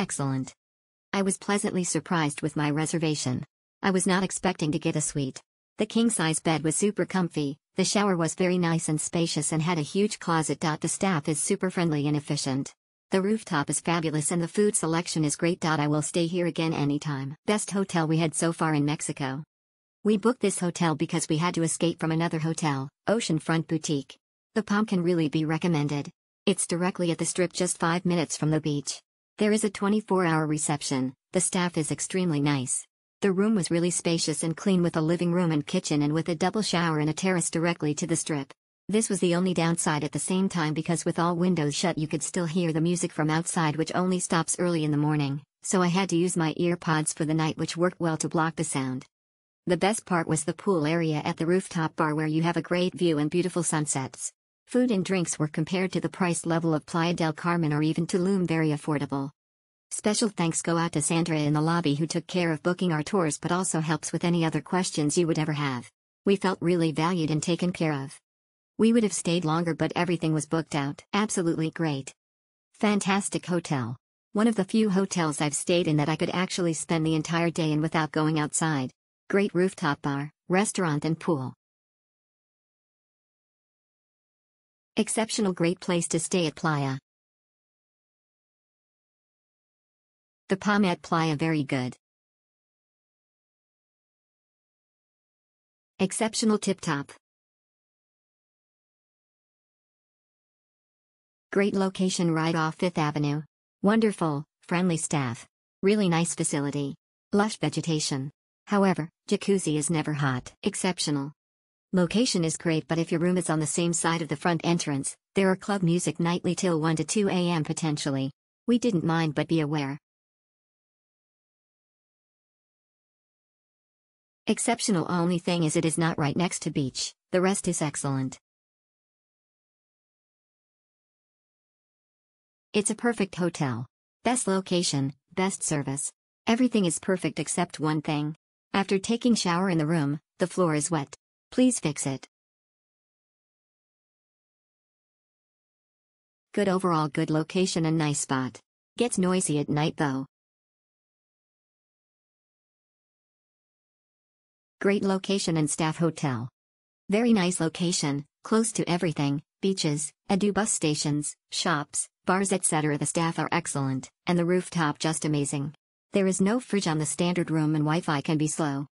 Excellent. I was pleasantly surprised with my reservation. I was not expecting to get a suite. The king-size bed was super comfy, the shower was very nice and spacious and had a huge closet. The staff is super friendly and efficient. The rooftop is fabulous and the food selection is great. I will stay here again anytime. Best hotel we had so far in Mexico. We booked this hotel because we had to escape from another hotel, Oceanfront Boutique. The Palm can really be recommended. It's directly at the strip just 5 minutes from the beach. There is a 24-hour reception, the staff is extremely nice. The room was really spacious and clean with a living room and kitchen and with a double shower and a terrace directly to the strip. This was the only downside at the same time because with all windows shut you could still hear the music from outside which only stops early in the morning, so I had to use my earpods for the night which worked well to block the sound. The best part was the pool area at the rooftop bar where you have a great view and beautiful sunsets. Food and drinks were compared to the price level of Playa del Carmen or even Tulum very affordable. Special thanks go out to Sandra in the lobby who took care of booking our tours but also helps with any other questions you would ever have. We felt really valued and taken care of. We would have stayed longer but everything was booked out. Absolutely great. Fantastic hotel. One of the few hotels I've stayed in that I could actually spend the entire day in without going outside. Great rooftop bar, restaurant and pool. Exceptional great place to stay at Playa. The Palm at Playa very good. Exceptional tip top. Great location right off 5th Avenue. Wonderful, friendly staff. Really nice facility. Lush vegetation. However, jacuzzi is never hot. Exceptional. Location is great but if your room is on the same side of the front entrance, there are club music nightly till 1 to 2 am potentially. We didn't mind but be aware. Exceptional only thing is it is not right next to beach, the rest is excellent. It's a perfect hotel. Best location, best service. Everything is perfect except one thing. After taking shower in the room, the floor is wet. Please fix it. Good overall good location and nice spot. Gets noisy at night though. Great location and staff hotel. Very nice location, close to everything, beaches, ADO bus stations, shops, bars etc. The staff are excellent, and the rooftop just amazing. There is no fridge on the standard room and Wi-Fi can be slow.